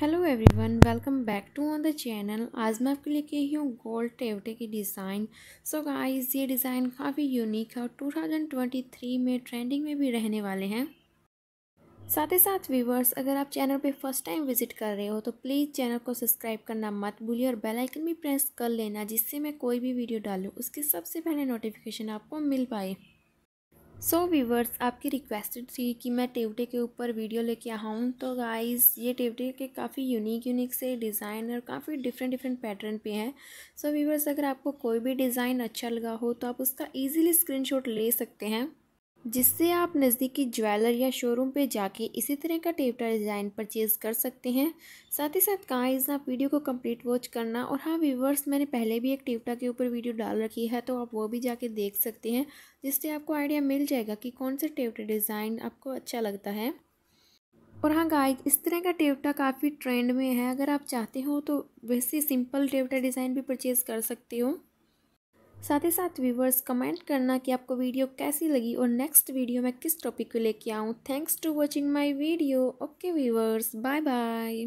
Hello everyone welcome back to on the channel आज मैं आपके लिए कही हूँ गोल्ड टेवटे की डिज़ाइन सो गाइस ये डिज़ाइन काफ़ी यूनिक है और 2023 में ट्रेंडिंग में भी रहने वाले हैं। साथ ही साथ व्यूवर्स अगर आप चैनल पे फ़र्स्ट टाइम विज़िट कर रहे हो तो प्लीज़ चैनल को सब्सक्राइब करना मत भूलिए और बेल आइकन भी प्रेस कर लेना जिससे मैं कोई भी वीडियो डालूँ, उसकी सबसे पहले नोटिफिकेशन आपको मिल पाए। सो so, व्यूवर्स आपकी रिक्वेस्टेड थी कि मैं टेवटे के ऊपर वीडियो लेके आऊँ। तो गाइस ये टेवटे के काफ़ी यूनिक यूनिक से डिज़ाइन और काफ़ी डिफरेंट डिफरेंट पैटर्न पे हैं। सो व्यूवर्स अगर आपको कोई भी डिज़ाइन अच्छा लगा हो तो आप उसका इजीली स्क्रीनशॉट ले सकते हैं। जिससे आप नज़दीकी ज्वेलर या शोरूम पे जाके इसी तरह का टेपटा डिज़ाइन परचेज़ कर सकते हैं। साथ ही साथ गाइस आप वीडियो को कंप्लीट वॉच करना और हाँ व्यूवर्स, मैंने पहले भी एक टेपटा के ऊपर वीडियो डाल रखी है तो आप वो भी जाके देख सकते हैं, जिससे आपको आइडिया मिल जाएगा कि कौन सा टेपटा डिज़ाइन आपको अच्छा लगता है। और हाँ गाइस, इस तरह का टेपटा काफ़ी ट्रेंड में है, अगर आप चाहते हो तो वैसे सिंपल टेपटा डिज़ाइन भी परचेज़ कर सकते हो। साथ ही साथ व्यूवर्स कमेंट करना कि आपको वीडियो कैसी लगी और नेक्स्ट वीडियो में किस टॉपिक को लेके आऊँ। Thanks to watching my video okay viewers bye bye